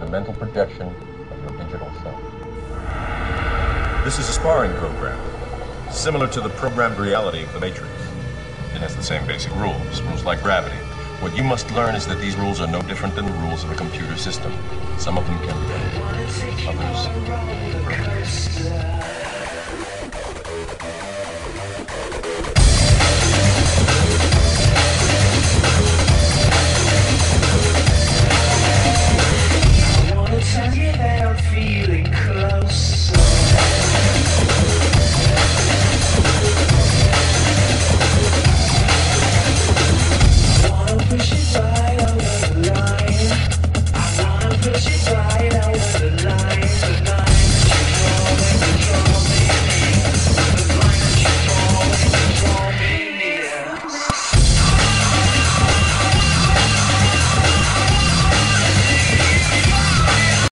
the mental projection of your digital self. This is a sparring program, similar to the programmed reality of the Matrix. It has the same basic rules, rules like gravity. What you must learn is that these rules are no different than the rules of a computer system. Some of them can be bended, others